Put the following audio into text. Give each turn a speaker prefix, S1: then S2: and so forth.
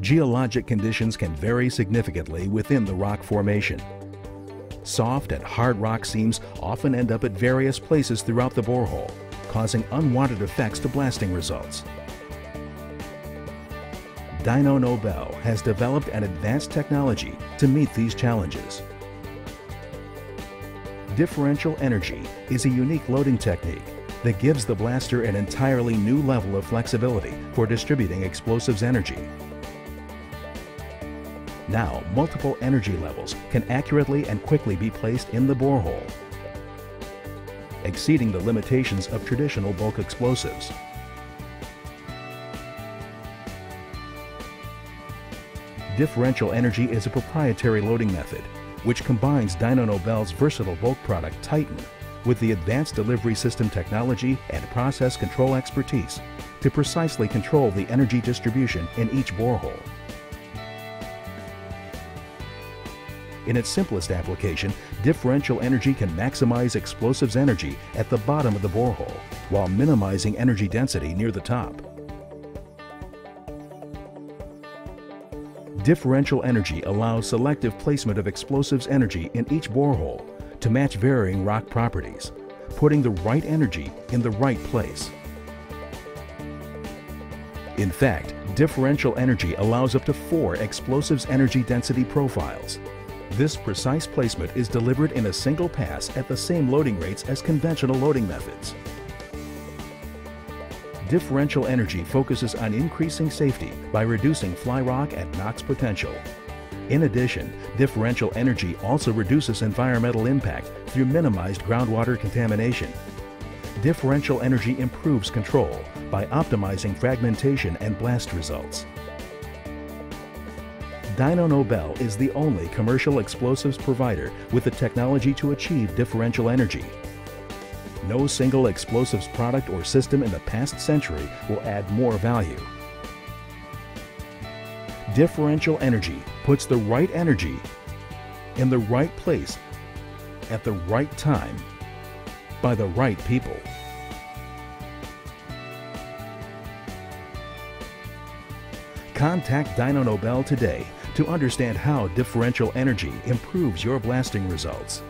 S1: geologic conditions can vary significantly within the rock formation. Soft and hard rock seams often end up at various places throughout the borehole, causing unwanted effects to blasting results. Dyno Nobel has developed an advanced technology to meet these challenges. Differential energy is a unique loading technique that gives the blaster an entirely new level of flexibility for distributing explosives energy. Now, multiple energy levels can accurately and quickly be placed in the borehole, exceeding the limitations of traditional bulk explosives. Differential energy is a proprietary loading method which combines Dyno Nobel's versatile bulk product Titan with the advanced delivery system technology and process control expertise to precisely control the energy distribution in each borehole. In its simplest application, differential energy can maximize explosives energy at the bottom of the borehole while minimizing energy density near the top. Differential energy allows selective placement of explosives energy in each borehole to match varying rock properties, putting the right energy in the right place. In fact, differential energy allows up to four explosives energy density profiles. This precise placement is delivered in a single pass at the same loading rates as conventional loading methods. Differential energy focuses on increasing safety by reducing fly rock and NOx potential in addition, differential energy also reduces environmental impact through minimized groundwater contamination. Differential energy improves control by optimizing fragmentation and blast results. Dyno Nobel is the only commercial explosives provider with the technology to achieve differential energy. No single explosives product or system in the past century will add more value. Differential energy puts the right energy in the right place at the right time by the right people. Contact Dyno Nobel today to understand how differential energy improves your blasting results.